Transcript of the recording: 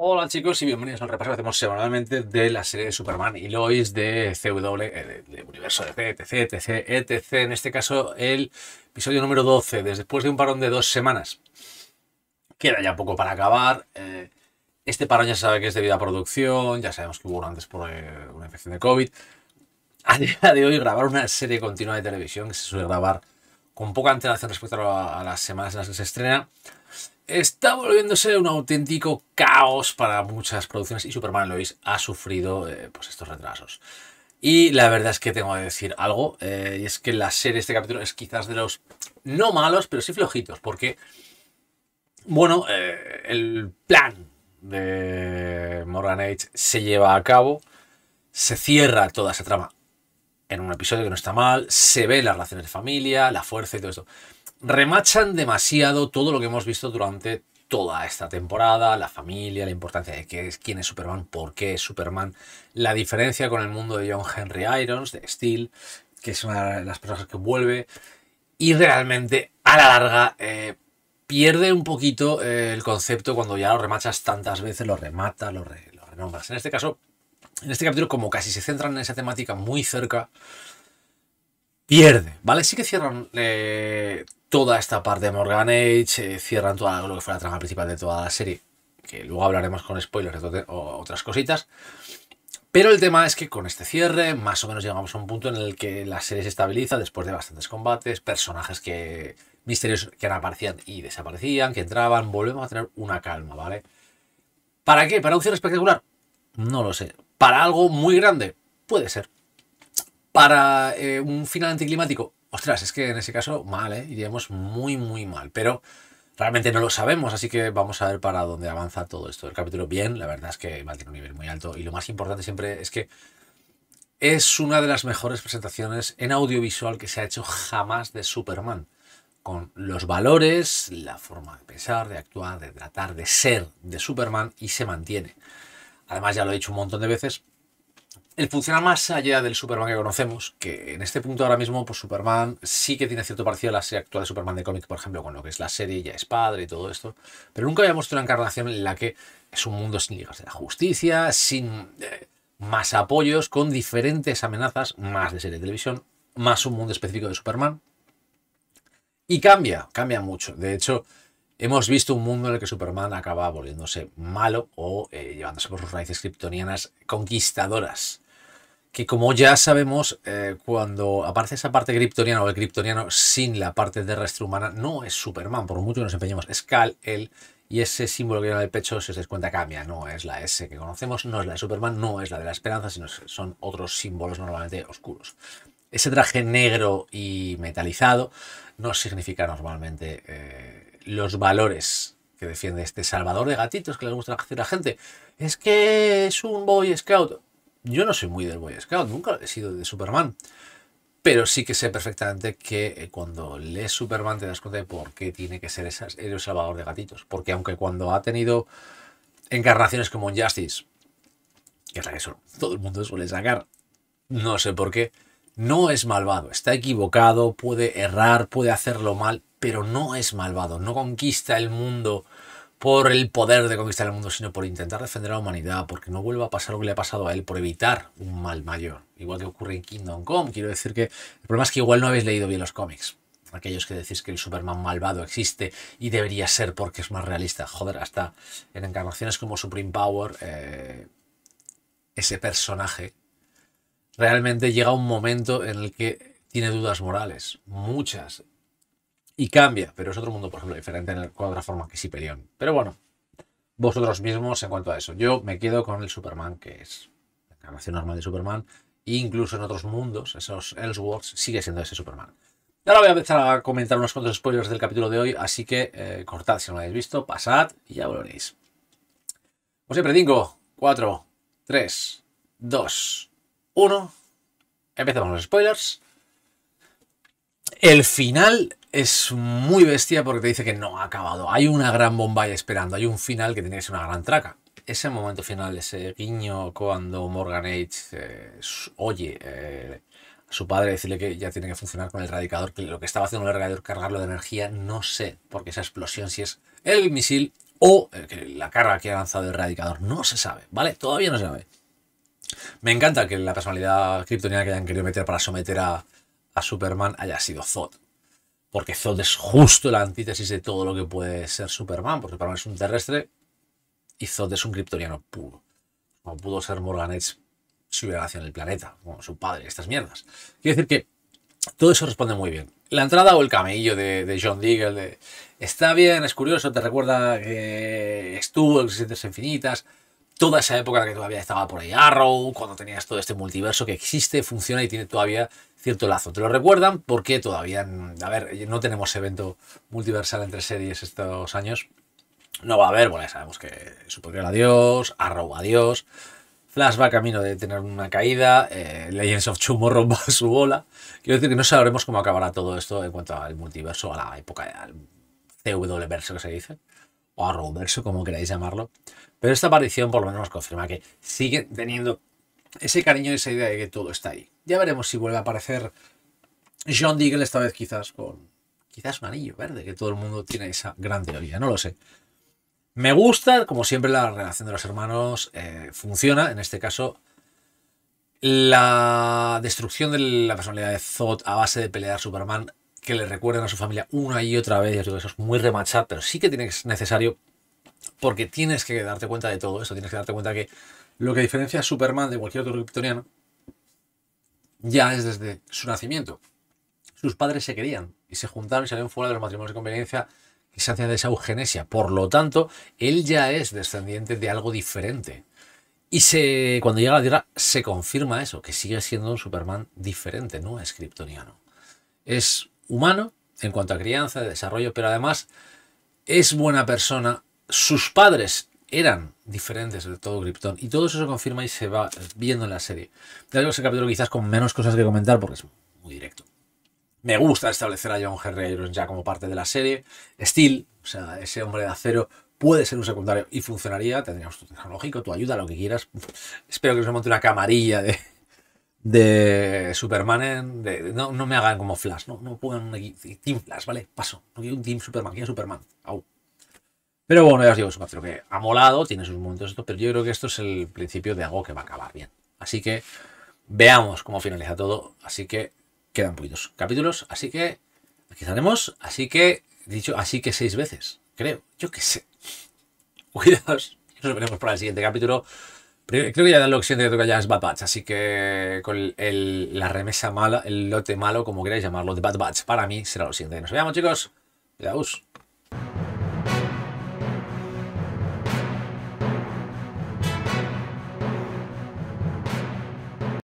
Hola chicos y bienvenidos al repaso que hacemos semanalmente de la serie de Superman y Lois de CW, eh, de, de Universo de etc, etc, etc. En este caso el episodio número 12, después de un parón de dos semanas. Queda ya poco para acabar. eh, este parón ya se sabe que es debido a producción, ya sabemos que hubo antes por eh, una infección de COVID. A día de hoy grabar una serie continua de televisión que se suele grabar con poca antelación respecto a, a las semanas en las que se estrena, está volviéndose un auténtico caos para muchas producciones y Superman Lois ha sufrido eh, pues estos retrasos. Y la verdad es que tengo que decir algo, eh, y es que la serie, este capítulo, es quizás de los no malos, pero sí flojitos, porque, bueno, eh, el plan de Morgan Age se lleva a cabo, se cierra toda esa trama en un episodio que no está mal, se ve las relaciones de familia, la fuerza y todo esto. Remachan demasiado todo lo que hemos visto durante toda esta temporada, la familia, la importancia de qué es, quién es Superman, por qué es Superman, la diferencia con el mundo de John Henry Irons, de Steel, que es una de las personas que vuelve, y realmente a la larga eh, pierde un poquito eh, el concepto cuando ya lo remachas tantas veces, lo rematas, lo, re, lo renombras. En este caso, en este capítulo, como casi se centran en esa temática muy cerca, pierde, ¿vale? Sí que cierran eh, toda esta parte de Morgan Age, eh, cierran toda lo que fue la trama principal de toda la serie, que luego hablaremos con spoilers de otras cositas. Pero el tema es que con este cierre, más o menos llegamos a un punto en el que la serie se estabiliza después de bastantes combates, personajes que misterios que aparecían y desaparecían, que entraban, volvemos a tener una calma, ¿vale? ¿Para qué? ¿Para un cierre espectacular? No lo sé. ¿Para algo muy grande? Puede ser. ¿Para eh, un final anticlimático? Ostras, es que en ese caso mal, ¿eh? Iríamos muy, muy mal. Pero realmente no lo sabemos, así que vamos a ver para dónde avanza todo esto. El capítulo bien, la verdad es que va a tener un nivel muy alto. Y lo más importante siempre es que es una de las mejores presentaciones en audiovisual que se ha hecho jamás de Superman. Con los valores, la forma de pensar, de actuar, de tratar, de ser de Superman y se mantiene. Además, ya lo he dicho un montón de veces, él funciona más allá del Superman que conocemos, que en este punto ahora mismo, pues Superman sí que tiene cierto parecido a la serie actual de Superman de cómic, por ejemplo, con lo que es la serie, ya es padre y todo esto, pero nunca habíamos visto una encarnación en la que es un mundo sin ligas de la justicia, sin eh, más apoyos, con diferentes amenazas, más de serie de televisión, más un mundo específico de Superman. Y cambia, cambia mucho. De hecho, hemos visto un mundo en el que Superman acaba volviéndose malo o eh, llevándose por sus raíces kryptonianas conquistadoras. Que como ya sabemos, eh, cuando aparece esa parte kryptoniana o el kryptoniano sin la parte terrestre humana, no es Superman, por mucho que nos empeñemos. Es Kal, él, y ese símbolo que lleva en el pecho, si os dais cuenta, cambia. No es la S que conocemos, no es la de Superman, no es la de la esperanza, sino son otros símbolos normalmente oscuros. Ese traje negro y metalizado no significa normalmente eh, los valores que defiende este salvador de gatitos que les gusta hacer a la gente. Es que es un Boy Scout. Yo no soy muy del Boy Scout, nunca he sido de Superman. Pero sí que sé perfectamente que eh, cuando lees Superman te das cuenta de por qué tiene que ser ese héroe salvador de gatitos. Porque aunque cuando ha tenido encarnaciones como Justice, que es la que todo el mundo suele sacar, no sé por qué, no es malvado, está equivocado, puede errar, puede hacerlo mal, pero no es malvado, no conquista el mundo por el poder de conquistar el mundo, sino por intentar defender a la humanidad, porque no vuelva a pasar lo que le ha pasado a él, por evitar un mal mayor, igual que ocurre en Kingdom Come. Quiero decir que el problema es que igual no habéis leído bien los cómics. Aquellos que decís que el Superman malvado existe y debería ser porque es más realista. Joder, hasta en encarnaciones como Supreme Power, eh, ese personaje realmente llega un momento en el que tiene dudas morales, muchas, y cambia, pero es otro mundo, por ejemplo, diferente en el, con otra forma que Siperión. Pero bueno, vosotros mismos en cuanto a eso. Yo me quedo con el Superman, que es la encarnación normal de Superman, e incluso en otros mundos, esos Elseworlds, sigue siendo ese Superman. Y ahora voy a empezar a comentar unos cuantos spoilers del capítulo de hoy, así que eh, cortad si no lo habéis visto, pasad y ya lo veréis. Como siempre, 5, 4, 3, 2, 1. Empezamos los spoilers. El final es muy bestia porque te dice que no ha acabado. Hay una gran bomba ahí esperando. Hay un final que tiene que ser una gran traca. Ese momento final, ese guiño cuando Morgan Age eh, oye eh, a su padre decirle que ya tiene que funcionar con el radicador, que lo que estaba haciendo el radicador cargarlo de energía, no sé, porque esa explosión si es el misil o eh, la carga que ha lanzado el Erradicador. No se sabe, ¿vale? Todavía no se sabe. Me encanta que la personalidad kryptoniana que hayan querido meter para someter a, Superman haya sido Zod. Porque Zod es justo la antítesis de todo lo que puede ser Superman. Porque Superman es un terrestre y Zod es un kryptoniano puro. Como pudo ser Morgan Edge si hubiera nacido en el planeta, como su padre, estas mierdas. Quiero decir que todo eso responde muy bien. La entrada o el camello de, John Deagle de, está bien, es curioso, te recuerda que estuvo en Existencias Infinitas, toda esa época que todavía estaba por ahí Arrow, cuando tenías todo este multiverso que existe, funciona y tiene todavía cierto lazo. Te lo recuerdan porque todavía, a ver, no tenemos evento multiversal entre series estos años. No va a haber, bueno, ya sabemos que Supergirl adiós, Arrow adiós, Flash va camino de tener una caída, eh, Legends of Tomorrow va su bola. Quiero decir que no sabremos cómo acabará todo esto en cuanto al multiverso, a la época, al CW verso que se dice, o Arrow verso, como queráis llamarlo. Pero esta aparición por lo menos nos confirma que sigue teniendo ese cariño y esa idea de que todo está ahí. Ya veremos si vuelve a aparecer John Deagle esta vez quizás con quizás un anillo verde, que todo el mundo tiene esa gran teoría, no lo sé. Me gusta, como siempre, la relación de los hermanos eh, funciona. En este caso, la destrucción de la personalidad de Zod a base de pelear Superman, que le recuerden a su familia una y otra vez. Yo eso es muy remachar, pero sí que es necesario porque tienes que darte cuenta de todo eso. Tienes que darte cuenta que lo que diferencia a Superman de cualquier otro kryptoniano ya es desde su nacimiento. Sus padres se querían y se juntaron y salieron fuera de los matrimonios de conveniencia se hace de esa eugenesia. Por lo tanto, él ya es descendiente de algo diferente. Y se, cuando llega a la Tierra se confirma eso, que sigue siendo un Superman diferente, no es kryptoniano. Es humano en cuanto a crianza, de desarrollo, pero además es buena persona. Sus padres eran diferentes de todo Krypton y todo eso se confirma y se va viendo en la serie. De ese capítulo quizás con menos cosas que comentar porque es muy directo. Me gusta establecer a John Henry Irons ya como parte de la serie. Steel, o sea, ese hombre de acero, puede ser un secundario y funcionaría. Tendríamos tu tecnológico, tu ayuda, lo que quieras. Espero que se monte una camarilla de, de Superman. De, no, no, me hagan como Flash, no, no pongan un Team Flash, ¿vale? Paso. No quiero un Team Superman, quiero Superman. Pero bueno, ya os digo, es un que ha molado, tiene sus momentos, esto, pero yo creo que esto es el principio de algo que va a acabar bien. Así que veamos cómo finaliza todo. Así que quedan poquitos capítulos, así que aquí estaremos. Así que, dicho, así que seis veces, creo. Yo qué sé. Cuidaos. Nos veremos para el siguiente capítulo. Creo que ya lo siguiente que toca ya es Bad Batch, así que con el, la remesa mala, el lote malo, como queráis llamarlo, de Bad Batch, para mí será lo siguiente. Nos vemos, chicos. Cuidaos.